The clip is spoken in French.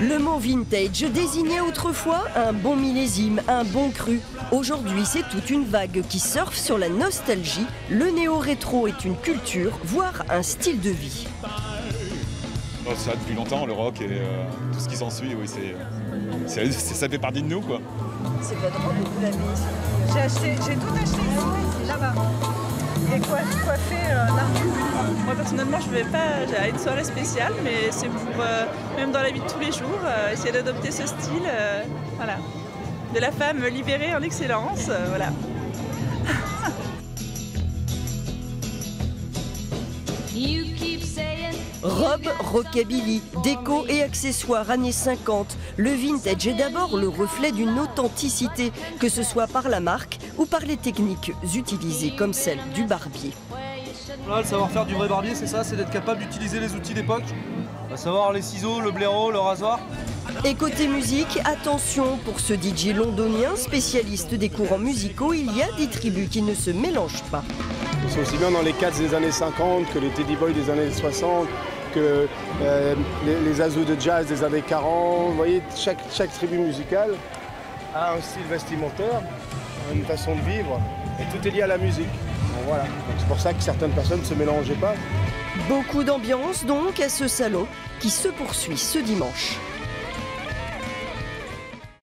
Le mot vintage désignait autrefois un bon millésime, un bon cru. Aujourd'hui, c'est toute une vague qui surfe sur la nostalgie. Le néo-rétro est une culture, voire un style de vie. Oh, ça depuis longtemps, le rock et euh, tout ce qui s'ensuit, oui, c'est, c'est- c'est- ça fait partie de nous, quoi. C'est robe et vous l'avez. J'ai acheté, j'ai tout acheté ici, là-bas. Et quoi, coiffé euh, Moi personnellement, je vais pas à une soirée spéciale, mais c'est pour, euh, même dans la vie de tous les jours, euh, essayer d'adopter ce style, euh, voilà, de la femme libérée en excellence, euh, voilà. Robe, rockabilly, déco et accessoires années 50. Le vintage est d'abord le reflet d'une authenticité, que ce soit par la marque ou par les techniques utilisées comme celle du barbier. Voilà, le savoir-faire du vrai barbier, c'est ça, c'est d'être capable d'utiliser les outils d'époque, à savoir les ciseaux, le blaireau, le rasoir. Et côté musique, attention, pour ce DJ londonien spécialiste des courants musicaux, il y a des tribus qui ne se mélangent pas. C'est aussi bien dans les cats des années 50 que les Teddy Boys des années 60, que euh, les, les azous de jazz des années 40. Vous voyez, chaque, chaque tribu musicale a un style vestimentaire, une façon de vivre, et tout est lié à la musique. Voilà. C'est pour ça que certaines personnes ne se mélangeaient pas. Beaucoup d'ambiance donc à ce salon qui se poursuit ce dimanche.